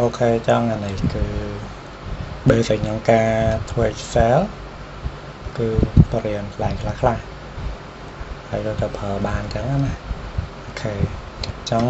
អូខេចឹងអានេះគឺ basic ក្នុងការធ្វើ Excel គឺបរិញ្ញាខ្លះខ្លះខ្លះហើយទៅទៅប្រើបានចឹងណាអូខេចឹង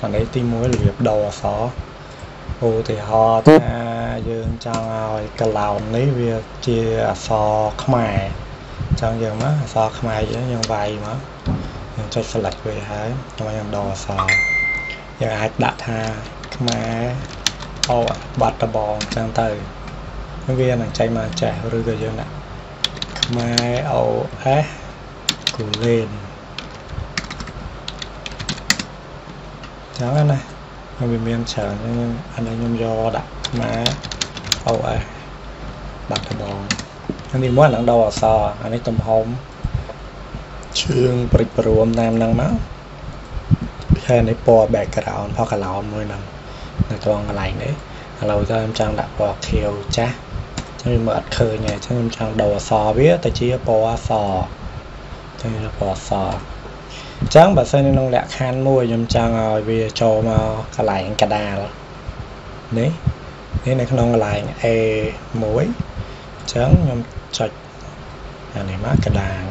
អានេះទី1របៀបដូរអក្សរឧទាហរណ៍ថាយើងចង់ឲ្យកឡោននេះវាជាអក្សរខ្មែរចឹងយើងមកអក្សរខ្មែរយើងយើងវាយមកយើងចុច select វាហើយចាំយើងដូរអក្សរយើងអាចដាក់ថា ខ្មែរអូបាត់ដបងចឹងទៅវានឹងចេញមកចេះឬក៏យើងដាក់ខ្មែរ OS គូលេនចឹងណាវាមានច្រើនខ្ញុំអានេះខ្ញុំយកដាក់ខ្មែរ OS បាត់ដបងអានេះមួយឡើងដល់អសអានេះទំហំជើងព្រិចព្រមតាមហ្នឹងមកហើយនេះពណ៌ background ផកកឡោនមួយហ្នឹងនៅ ត្រង់កន្លែងនេះឥឡូវទៅខ្ញុំចង់ដាក់ពណ៌ខៀវចាស់ចឹងមើលអត់ឃើញទេចឹងខ្ញុំចង់ដូរអសវាទៅជាពណ៌អសចឹងពណ៌អសអញ្ចឹងបើសិនក្នុងលក្ខខណ្ឌមួយខ្ញុំចង់ឲ្យវាចូលមកកន្លែងកដាលនេះនេះនៅក្នុងកន្លែង A1 អញ្ចឹងខ្ញុំចុចអានេះមកកដាល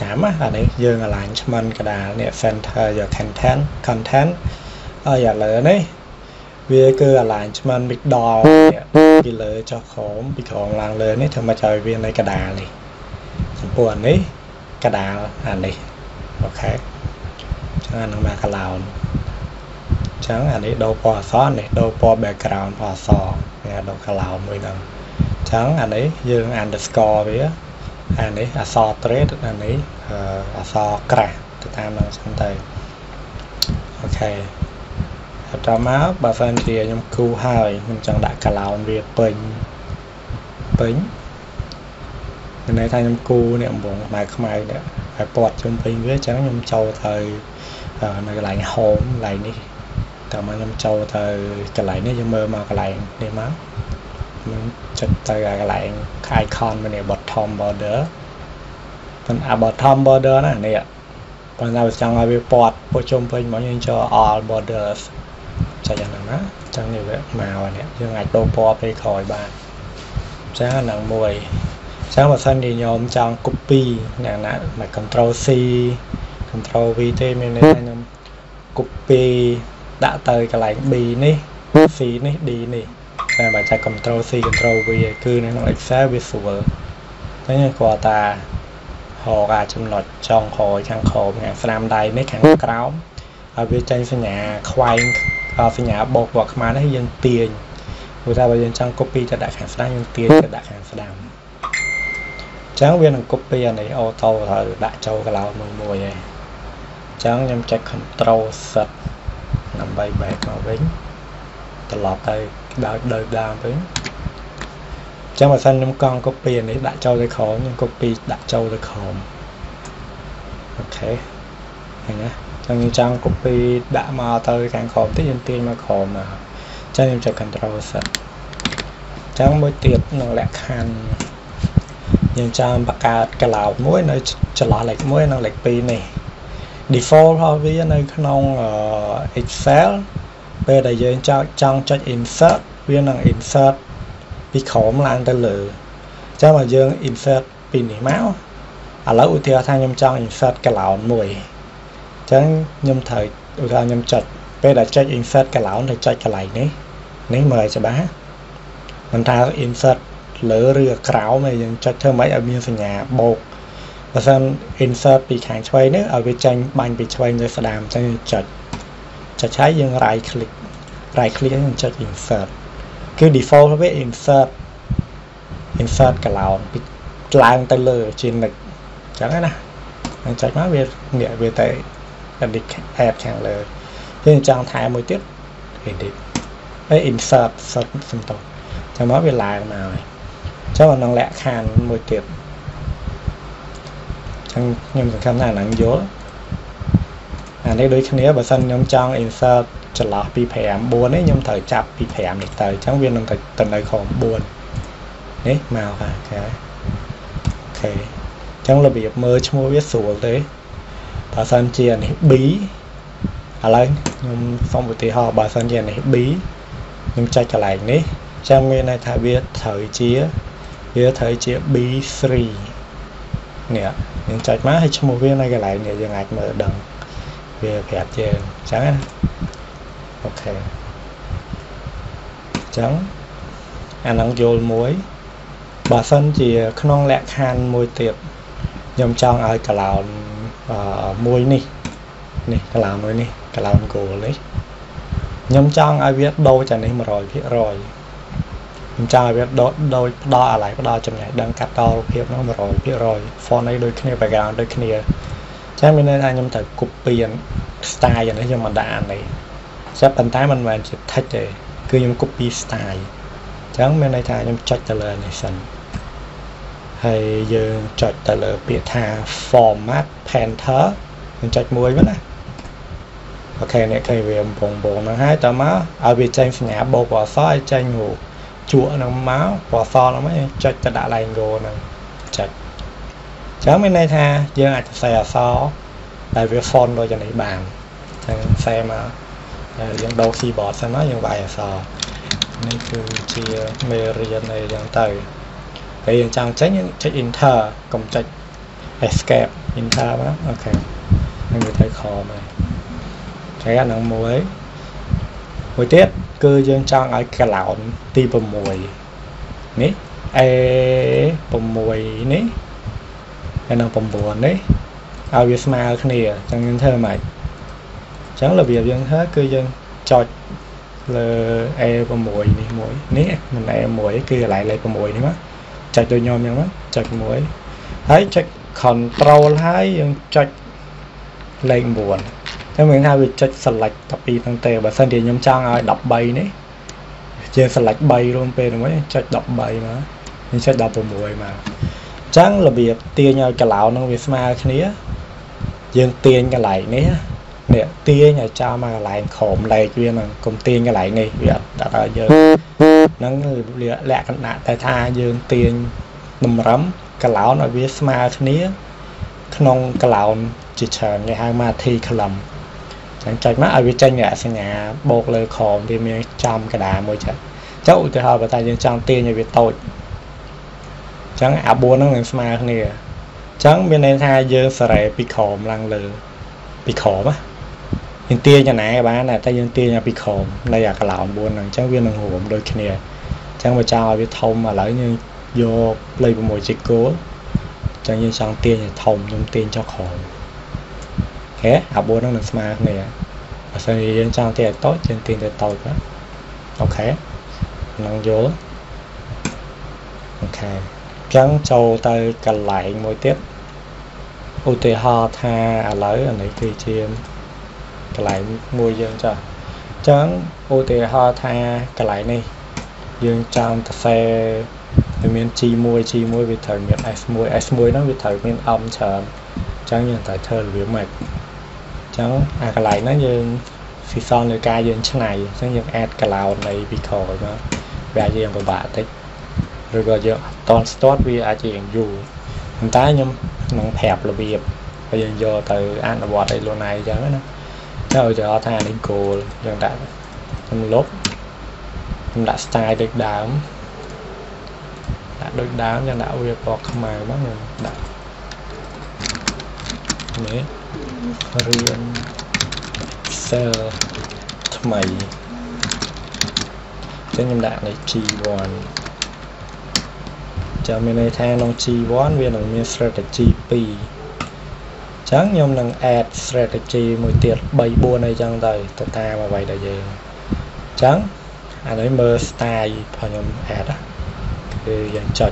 ចាំអានេះយើង align ឆ្មិនកដាលនេះ center យក content content ហើយឥឡូវនេះ វាគឺ align ឆ្មិនបិចដល់ពីលើចុះក្រោមពីក្រោមឡើងលើនេះធ្វើមកឲ្យវានៅកដាលនេះចំពោះអានេះកដាលអានេះអូខេចឹងអានឹងមកកឡោនចឹងអានេះដូរពណ៌អសនេះដូរពណ៌ background ពណ៌អសនេះដូរកឡោនមួយហ្នឹងចឹងអានេះយើង underscore វាអានេះអស trade អានេះអស crash ទៅតាមហ្នឹងចឹងទៅអូខេ ហើយតមកបើសិនជាខ្ញុំគូហើយខ្ញុំចង់ដាក់កឡោនវាពេញពេញមានន័យថាខ្ញុំគូនេះអំបងខ្មៅខ្មៅនេះហើយពាត់ជុំពេញវាអញ្ចឹងខ្ញុំចូលទៅនៅកន្លែង home កន្លែងនេះតើមកខ្ញុំចូលទៅកន្លែងនេះយើងមើលមកកន្លែងនេះមកខ្ញុំចុចទៅកន្លែង icon មួយនេះ bottom border ប៉ុន្តែ bottom border ណានេះប៉ុន្តែបើចង់ឲ្យវាពាត់ពោះជុំពេញមកយើងចូល all borders ចុចយ៉ាងហ្នឹងណាអញ្ចឹងនេះវាមកនេះយើងអាចដូរពណ៌ពេលក្រោយបានអញ្ចឹងអាហ្នឹងមួយអញ្ចឹងបើសិនជាខ្ញុំចង់ copy យ៉ាងណាមក control C control V ទេមានន័យថាខ្ញុំ copy ដាក់ទៅកន្លែង B នេះ C នេះ D នេះតែបើចាច់ control C control V គឺនៅក្នុង Excel វាស្រួលតែគាត់ថាហកអាចំណុចចុងក្រោយខាងក្រោមខាងស្នាមដៃនេះខាងក្រោមហើយវាចេញសញ្ញាខ្វែង សញ្ញាបោកពណ៌ខ្មៅនេះយើងទាញព្រោះថាបើយើងចង់ copy ទៅដាក់ខាងស្ដាំយើងទាញទៅដាក់ខាងស្ដាំអញ្ចឹងវានឹង copy អានេះ auto ត្រូវដាក់ចូលកន្លោមួយមួយឯងអញ្ចឹងខ្ញុំចុច control set ដើម្បី back មកវិញត្រឡប់ទៅដើរដើរដើមវិញអញ្ចឹងបើសិនខ្ញុំកង់ copy អានេះដាក់ចូលទៅក្រោមខ្ញុំ copy ដាក់ចូលទៅក្រោមអូខេឃើញណា ចឹងយើងចង់ copy ដាក់មកទៅខាងក្រោមតិចយើងទាញមកក្រោមមកចឹងខ្ញុំចុច control set ចឹងមួយទៀតក្នុងលក្ខខណ្ឌយើងចាំបង្កើត cloud មួយនៅចន្លោះលេខ1និងលេខ2នេះ default របស់វានៅក្នុង Excel ពេលដែលយើងចង់ចង់ចុច insert វានឹង insert ពីក្រោមឡើងទៅលើអញ្ចឹងមកយើង insert ពីនេះមកឥឡូវឧទាហរណ៍ថាខ្ញុំចង់ insert cloud មួយ អញ្ចឹងខ្ញុំត្រូវឧទាហរណ៍ខ្ញុំចុចពេលដែលចុច insert cloud ទៅចុចកន្លែងនេះនេះមើលឲ្យច្បាស់មិនថា insert លើឬក្រោមឯងយើងចុចធ្វើម៉េចឲ្យមានសញ្ញាបូកបើសិន insert ពីខាងឆ្វេងនេះឲ្យវាចេញបាញ់ពីឆ្វេងទៅស្ដាំអញ្ចឹងចុចចុចហើយយើង right click right click ហើយយើងចុច insert គឺ default វា insert insert cloud ពីឡើងទៅលើជានិចអញ្ចឹងណានឹងចុចមកវានេះវាទៅ edit add ខាងលើយើងចង់ថែមមួយទៀត edit ហើយ insert សិតសំតោចាំមកវាឡើងមកហើយចឹងក្នុងលក្ខខណ្ឌមួយទៀតចឹងខ្ញុំសង្ឃឹមថាអានឹងយល់អានេះដូចគ្នាបើសិនខ្ញុំចង់ insert ចន្លោះពី5 4នេះខ្ញុំត្រូវចាប់ពី5នេះទៅអញ្ចឹងវានឹងទៅនៅក្រោម4នេះមកហើយអូខេអូខេអញ្ចឹងរបៀបមើលឈ្មោះវាស្រួលទេ បើសិនជានេះ B ឥឡូវខ្ញុំសូមឧទាហរណ៍បើសិនជានេះ B ខ្ញុំចុចកន្លែងនេះចឹងមានន័យថាវាត្រូវជាវាត្រូវជា B3 នេះយើងចុចមកឲ្យឈ្មោះវានៅកន្លែងនេះយើងអាចមើលដឹងវាប្រាប់យើងអញ្ចឹងណាអូខេអញ្ចឹងអានឹងយល់មួយបើសិនជាក្នុងលក្ខខណ្ឌមួយទៀតខ្ញុំចង់ឲ្យកឡោន មួយនេះនេះកឡោនមួយនេះកឡោនគោលនេះខ្ញុំចង់ឲ្យវាដូចអានេះ100%ខ្ញុំចង់ឲ្យវាដូចដូចផ្ដល់អាឡ័យផ្ដល់ចំណេះដឹងកាត់តរូបភាពនោះ100% font នេះដូចគ្នា background ដូចគ្នាចឹងមានន័យថាខ្ញុំត្រូវ copy style យ៉ាងនេះខ្ញុំមិនដាក់អានេះតែប៉ុន្តែមិនមែនជា text ទេគឺខ្ញុំ copy style ចឹងមានន័យថាខ្ញុំចុចទៅលើនេះសិន ហើយយើងចុចទៅលើពាក្យថា format painter ខ្ញុំចុចមួយមកណាអូខេអ្នកឃើញវាបំពងបងហ្នឹងហើយតមកឲ្យវាចេញសញ្ញាបូកពណ៌សឲ្យចេញរូបជក់ហ្នឹងមកពណ៌សហ្នឹងមកចុចទៅដាក់ line go ហ្នឹងចុចចឹងមានន័យថាយើងអាចសរសេរអក្សរដែលវា font ដូចនេះបានចឹងសរសេរមកយើងដូរ keyboard សិនមកយើងវាយអក្សរនេះគឺជាមេរៀននៃយ៉ាងទៅ ពេលយើងចង់ចេញយើងចុច enter កុំចុច escape enter មកអូខេនឹងវាទៅខមហើយហើយអានឹងមួយមួយទៀតគឺយើងចង់ឲ្យកឡោនទី6នេះ A 6នេះហើយនឹង9នេះឲ្យវាស្មើគ្នាអញ្ចឹងយើងធ្វើម៉េចអញ្ចឹងរបៀបយើងធ្វើគឺយើងចុចលើ A6 នេះមួយនេះមិន A1 គឺកន្លែងលេខ6នេះមក ចុចដូចខ្ញុំអញ្ចឹងមកចុចមួយហើយចុច control ហើយយើងចុចលេខ9តែមានថាវាចុច select 12ហ្នឹងទេបើសិនជាខ្ញុំចង់ឲ្យ13នេះជា select 3រួមពេលហ្នឹងចុច13មកខ្ញុំចុច16មកអញ្ចឹងរបៀបទាញឲ្យកឡោនឹងវាស្មើគ្នាយើងទាញកន្លែងនេះនេះទាញឲ្យចោលមកកន្លែងក្រោមលេខវាហ្នឹងកុំទាញកន្លែងនេះវាអត់ដល់យើង ហ្នឹងលក្ខណៈតែថាយើងទាញតម្រឹមកឡោនឲ្យវាស្មើគ្នា ក្នុងកឡោនជាច្រើនគេហៅ multi column ចឹងចុចមកឲ្យវាចេញរសញ្ញាបូកលើក្រោមវាមានចំកដាមួយចឹងចុះឧទាហរណ៍បើតែយើងចង់ទាញឲ្យវាតូចចឹងអា4ហ្នឹងនឹងស្មើគ្នាចឹងមានន័យថាយើងសេរីពីក្រោមឡើងលើពីក្រោមណា យើងទាញយ៉ាងណាក៏បានដែរតែយើងទាញឲ្យពីក្រោមនៃអាកឡោន4ហ្នឹងអញ្ចឹងវានឹងរួមដូចគ្នាអញ្ចឹងបើចង់ឲ្យវាធំឥឡូវយើងយកលេខ6ជាគោលអញ្ចឹងយើងចង់ទាញឲ្យធំខ្ញុំទាញចុះក្រោមអូខេអា4ហ្នឹងនឹងស្មើគ្នាបើសិនជាយើងចង់ទាញឲ្យតូចយើងទាញទៅតូចណាអូខេនឹងយល់អូខេអញ្ចឹងចូលទៅកន្លែងមួយទៀតឧទាហរណ៍ថាឥឡូវអានេះគឺជា កន្លែងមួយយើងចាស់អញ្ចឹងឧទាហរណ៍ថាកន្លែងនេះយើងចង់សរសេរវាមាន G1 G1 វាត្រូវមាន S1 S1 ហ្នឹងវាត្រូវមានអំច្រើនអញ្ចឹងយើងត្រូវធ្វើរបៀបម៉េចអញ្ចឹងអាកន្លែងហ្នឹងយើងស៊ីសនលើការយើងឆ្នៃអញ្ចឹងយើង add cloud នៃពីក្រោយមកវាអាចយើងពិបាកតិចឬក៏យើងអត់ត start វាអាចជាយូរប៉ុន្តែខ្ញុំនឹងប្រាប់របៀបហើយយើងយកទៅអនុវត្តឲ្យខ្លួនឯងអញ្ចឹងណា តែឧទាហរណ៍ថានេះ goal យើងដាក់ខ្ញុំលុបខ្ញុំដាក់ style ដូចដើមដាក់ដូចដើមយើងដាក់វាពណ៌ខ្មៅមកខ្ញុំដាក់នេះរៀន cell ថ្មីចឹងខ្ញុំដាក់នេះ G1 ចាំមានន័យថាក្នុង G1 វានឹងមាន strategy 2 ចឹងខ្ញុំនឹង add strategy មួយទៀត3 4អីចឹងទៅទៅតាមអ្វីដែលយើងអញ្ចឹងអានេះមើល style របស់ខ្ញុំ add គឺយើងចុច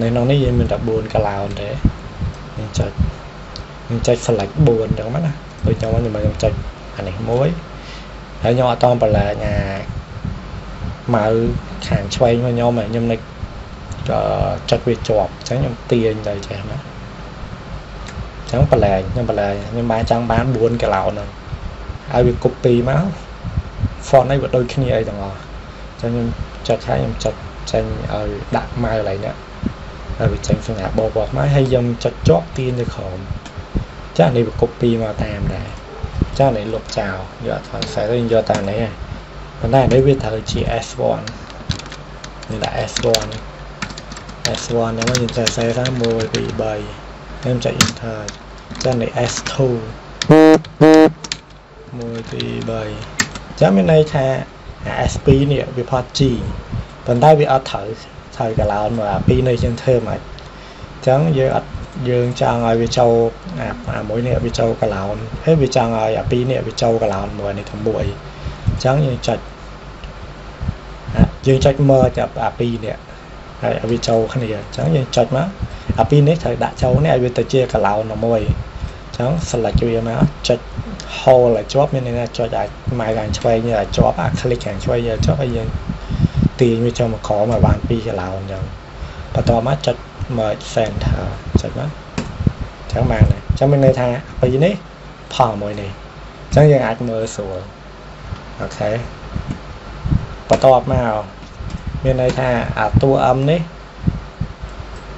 នៅក្នុងនេះយើងមានតែ4 cloud ទេយើងចុចយើងចុច select 4អញ្ចឹងណាដូចខ្ញុំខ្ញុំខ្ញុំចុចអានេះមួយហើយខ្ញុំអត់តបលាញអាម៉ៅខាងឆ្វេងរបស់ខ្ញុំខ្ញុំនឹកចុចវាជាប់អញ្ចឹងខ្ញុំទាញទៅចេះណា ចឹងបលែងខ្ញុំបលែងខ្ញុំបានចង់បាន4គីឡូហ្នឹងហើយវា copy មក font នេះវាដូចគ្នាអីទាំងអស់ចឹងខ្ញុំចុចហើយខ្ញុំចុចចេញឲ្យដាក់ម៉ៅកន្លែងនេះហើយវាចេញសញ្ញាបបបមកហើយខ្ញុំចុចជាប់ទាញទៅក្រោមចានេះវា copy មកតាមដែរចឹងនេះលុបចោលយកអត់ថតខ្សែទៅយកតានេះប៉ុន្តែនេះវាត្រូវជា S1 នេះដាក់ S1 S1 ហ្នឹងយើងចេះសេថា1 2 3ខ្ញុំចុច enter ចឹងនេះ S2 1 2 3ចាំមានន័យថា S2 នេះវាផុត G ប៉ុន្តែវាអត់ត្រូវត្រូវកាឡោនមកអា2នេះយើងធ្វើមិនអញ្ចឹងយើងអត់យើងចង់ឲ្យវាចូលអាមួយនេះវាចូលកាឡោនហើយវាចង់ឲ្យអា2នេះវាចូលកាឡោនមួយនេះទៅមួយអញ្ចឹងយើងចុចយើងចុចមើលចាប់អា2នេះហើយឲ្យវាចូលគ្នាអញ្ចឹងយើងចុចមក អា2នេះត្រូវដាក់ចូលនេះឲ្យវាទៅជាកាឡោនមួយអញ្ចឹង select វាមកចុច hold ឲ្យជាប់មានន័យថាចុចអាចម៉ៅខាងឆ្វេងឲ្យជាប់អា click ខាងឆ្វេងឲ្យជាប់ហើយយើងទាញវាចូលមកក្រមកបាន2កាឡោនអញ្ចឹងបន្ទាប់មកចុច merge center ចុចមកអញ្ចឹងបានហើយអញ្ចឹងមានន័យថាពីនេះផលមួយនេះអញ្ចឹងយើងអាចមើលស្រួលអូខេបន្ទាប់មកមានន័យថាអាតួ M នេះ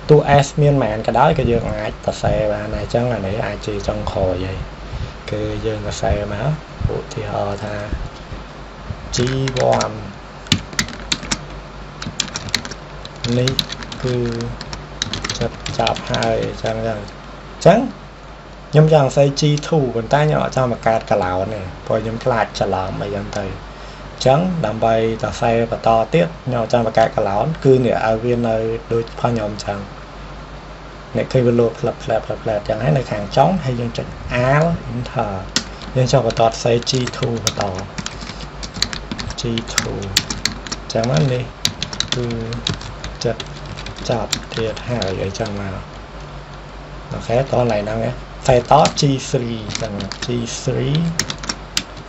តួ S មានម៉ានក៏ដោយក៏យើងអាចសរសេរបានដែរអញ្ចឹងអានេះអាចជាចុងក្រោយហើយគឺយើងសរសេរមកឧទាហរណ៍ថា G1 នេះគឺចិត្តចាប់ហើយអញ្ចឹងអញ្ចឹងខ្ញុំចង់សរសេរ G2 ប៉ុន្តែខ្ញុំអត់ចង់បង្កើតកឡោនទេព្រោះខ្ញុំខ្លាចច្រឡំអីចឹងទៅអញ្ចឹងដើម្បីសរសេរបន្តទៀតខ្ញុំចង់បង្កើតកឡោនគឺនេះឲ្យវានៅដូចផាខ្ញុំអញ្ចឹង អ្នកឃើញវាលោផ្លាប់ផ្លាប់ផ្លាប់ផ្លាប់ចឹងហើយនៅខាងចុងហើយយើងចុច Alt Enter យើងចង់បន្តសរសេរ G2 បន្ត G2 ចឹងមកនេះគឺចិត្តចាប់ទៀតហើយអីចឹងមកអូខេតកន្លែងហ្នឹងខ្សែត G3 ចឹង G3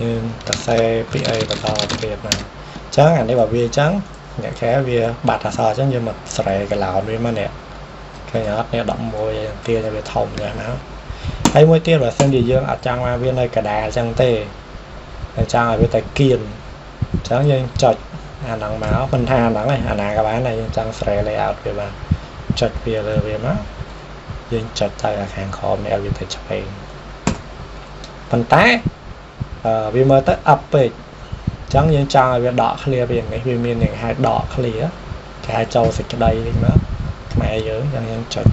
យើងតខ្សែពីអីបន្តទៀតមកចឹងអានេះបើវាចឹងអ្នកខែវាបាត់អសអញ្ចឹងយើងមកស្រែកឡោនវាមកនេះ ឃើញអត់នេះ11ទៀតវាធំយ៉ាងណាហើយមួយទៀតបើសិនជាយើងអត់ចង់មកវានៅកដាលអញ្ចឹងទេតែចង់ឲ្យវាតែគៀនអញ្ចឹងយើងចុចអាហ្នឹងមកមិនថាអាហ្នឹងឯងអាណាក៏បានដែរយើងចង់ស្រែ layout វាបានចុចវាលើវាមកយើងចុចទៅខាងក្រោមនេះឲ្យវាទៅឆ្វេងប៉ុន្តែអឺវាមើលទៅ up ពេកអញ្ចឹងយើងចង់ឲ្យវាដក clear វាយ៉ាងនេះវាមានយ៉ាងហៅដក clear គេហៅចូលសេចក្តីនេះមក ខ្មែរយើងអញ្ចឹងយើងចុច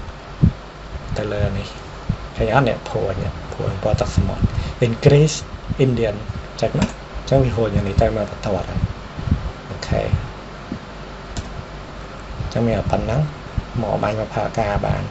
ទៅលើនេះឃើញអត់នេះព្រួយព្រួយពណ៌ទឹកសមុទ្រ increase Indian ចុចមកអញ្ចឹងវាហួចយ៉ាងនេះទៅមកបន្តហើយអូខេអញ្ចឹងមានប៉ុណ្ណឹងមកបាញ់មកផាការបាន